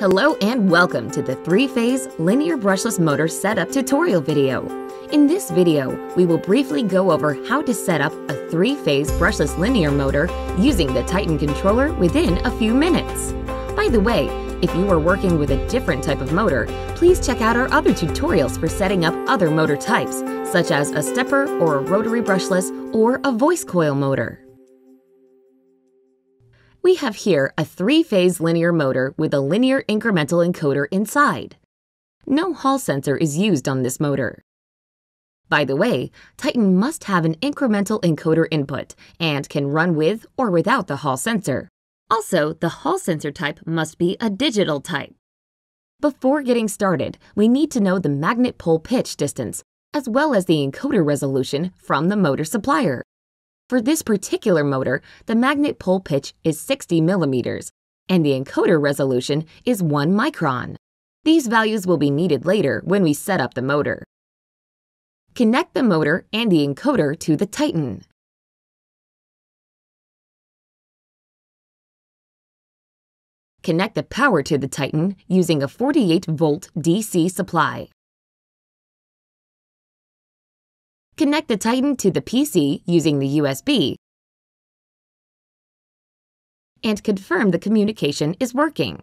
Hello and welcome to the three-phase linear brushless motor setup tutorial video. In this video, we will briefly go over how to set up a three-phase brushless linear motor using the Titan controller within a few minutes. By the way, if you are working with a different type of motor, please check out our other tutorials for setting up other motor types, such as a stepper or a rotary brushless or a voice coil motor. We have here a three-phase linear motor with a linear incremental encoder inside. No Hall sensor is used on this motor. By the way, Titan must have an incremental encoder input and can run with or without the Hall sensor. Also, the Hall sensor type must be a digital type. Before getting started, we need to know the magnet pole pitch distance, as well as the encoder resolution from the motor supplier. For this particular motor, the magnet pole pitch is 60 millimeters, and the encoder resolution is 1 micron. These values will be needed later when we set up the motor. Connect the motor and the encoder to the Titan. Connect the power to the Titan using a 48-volt DC supply. Connect the Titan to the PC using the USB and confirm the communication is working.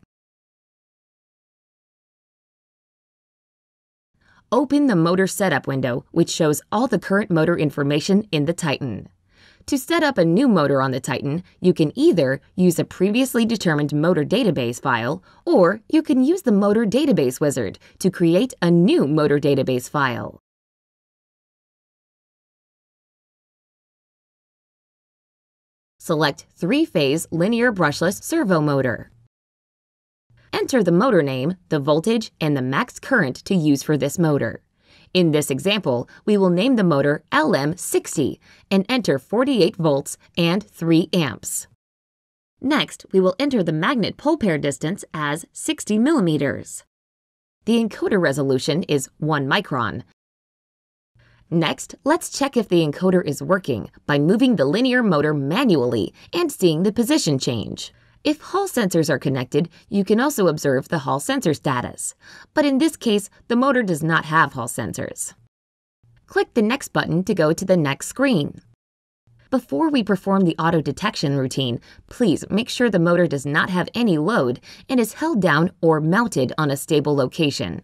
Open the motor setup window, which shows all the current motor information in the Titan. To set up a new motor on the Titan, you can either use a previously determined motor database file, or you can use the Motor Database Wizard to create a new motor database file. Select three-phase linear brushless servo motor. Enter the motor name, the voltage, and the max current to use for this motor. In this example, we will name the motor LM60 and enter 48 volts and 3 amps. Next, we will enter the magnet pole pair distance as 60 millimeters. The encoder resolution is 1 micron, Next, let's check if the encoder is working by moving the linear motor manually and seeing the position change. If Hall sensors are connected, you can also observe the Hall sensor status. But in this case, the motor does not have Hall sensors. Click the Next button to go to the next screen. Before we perform the auto detection routine, please make sure the motor does not have any load and is held down or mounted on a stable location.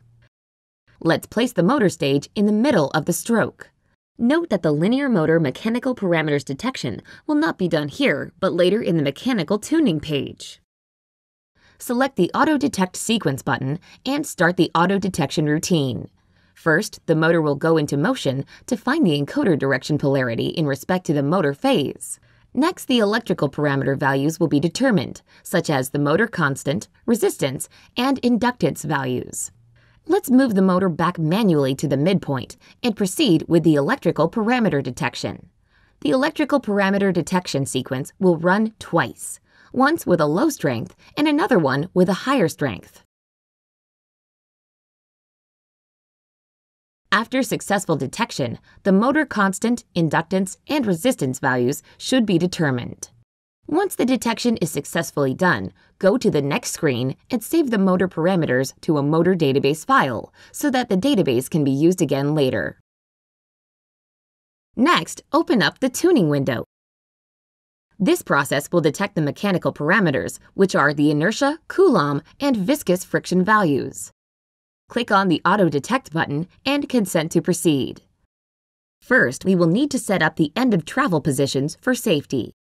Let's place the motor stage in the middle of the stroke. Note that the linear motor mechanical parameters detection will not be done here, but later in the mechanical tuning page. Select the Auto Detect Sequence button and start the auto detection routine. First, the motor will go into motion to find the encoder direction polarity in respect to the motor phase. Next, the electrical parameter values will be determined, such as the motor constant, resistance, and inductance values. Let's move the motor back manually to the midpoint and proceed with the electrical parameter detection. The electrical parameter detection sequence will run twice, once with a low strength and another one with a higher strength. After successful detection, the motor constant, inductance, and resistance values should be determined. Once the detection is successfully done, go to the next screen and save the motor parameters to a motor database file so that the database can be used again later. Next, open up the tuning window. This process will detect the mechanical parameters, which are the inertia, coulomb, and viscous friction values. Click on the Auto Detect button and consent to proceed. First, we will need to set up the end of travel positions for safety.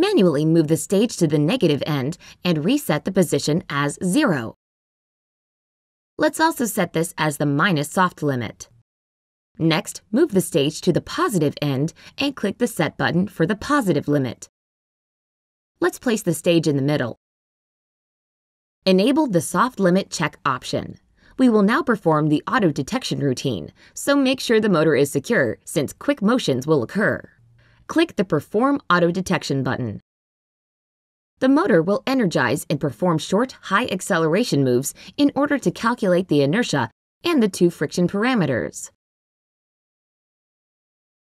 Manually move the stage to the negative end and reset the position as 0. Let's also set this as the minus soft limit. Next, move the stage to the positive end and click the Set button for the positive limit. Let's place the stage in the middle. Enable the Soft Limit Check option. We will now perform the auto detection routine, so make sure the motor is secure since quick motions will occur click the Perform Auto Detection button. The motor will energize and perform short, high acceleration moves in order to calculate the inertia and the two friction parameters.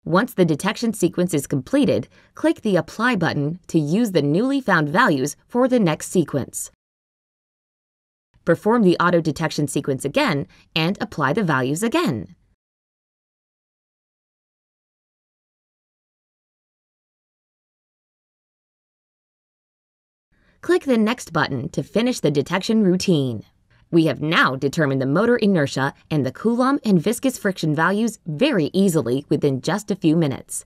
Once the detection sequence is completed, click the Apply button to use the newly found values for the next sequence. Perform the auto detection sequence again and apply the values again. Click the Next button to finish the detection routine. We have now determined the motor inertia and the Coulomb and viscous friction values very easily within just a few minutes.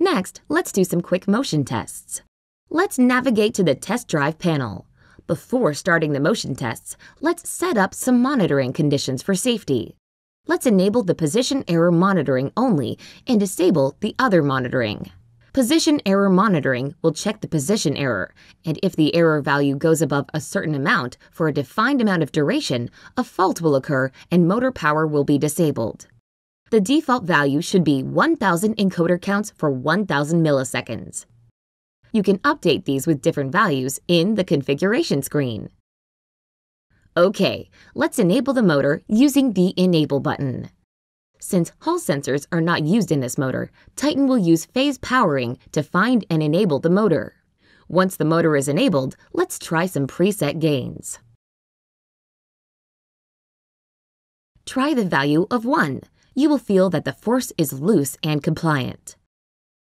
Next, let's do some quick motion tests. Let's navigate to the test drive panel. Before starting the motion tests, let's set up some monitoring conditions for safety. Let's enable the position error monitoring only and disable the other monitoring. Position error monitoring will check the position error, and if the error value goes above a certain amount for a defined amount of duration, a fault will occur and motor power will be disabled. The default value should be 1000 encoder counts for 1000 milliseconds. You can update these with different values in the configuration screen. Okay, let's enable the motor using the Enable button. Since Hall sensors are not used in this motor, Titan will use phase powering to find and enable the motor. Once the motor is enabled, let's try some preset gains. Try the value of 1. You will feel that the force is loose and compliant.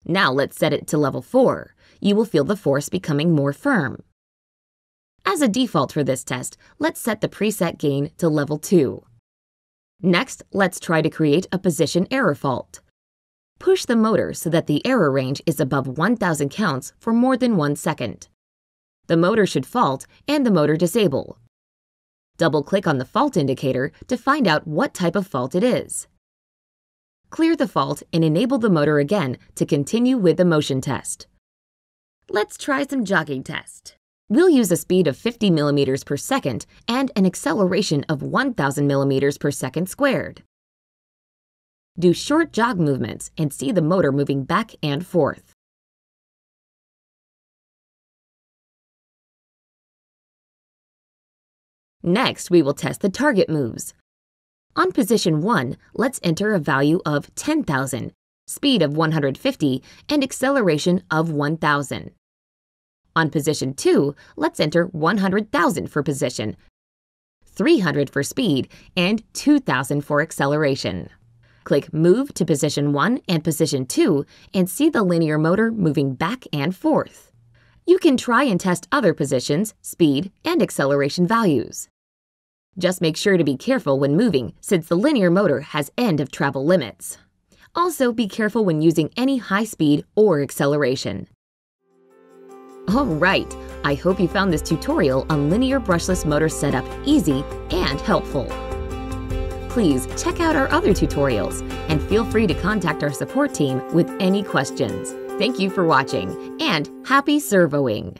Now let's set it to level 4. You will feel the force becoming more firm. As a default for this test, let's set the preset gain to level 2. Next, let's try to create a position error fault. Push the motor so that the error range is above 1000 counts for more than one second. The motor should fault and the motor disable. Double-click on the fault indicator to find out what type of fault it is. Clear the fault and enable the motor again to continue with the motion test. Let's try some jogging test. We'll use a speed of 50 millimeters per second and an acceleration of 1000 millimeters per second squared. Do short jog movements and see the motor moving back and forth. Next, we will test the target moves. On position 1, let's enter a value of 10,000, speed of 150, and acceleration of 1,000. On position 2, let's enter 100,000 for position, 300 for speed, and 2,000 for acceleration. Click Move to position 1 and position 2 and see the linear motor moving back and forth. You can try and test other positions, speed, and acceleration values. Just make sure to be careful when moving since the linear motor has end of travel limits. Also, be careful when using any high speed or acceleration. Alright, I hope you found this tutorial on linear brushless motor setup easy and helpful. Please check out our other tutorials and feel free to contact our support team with any questions. Thank you for watching and happy servoing!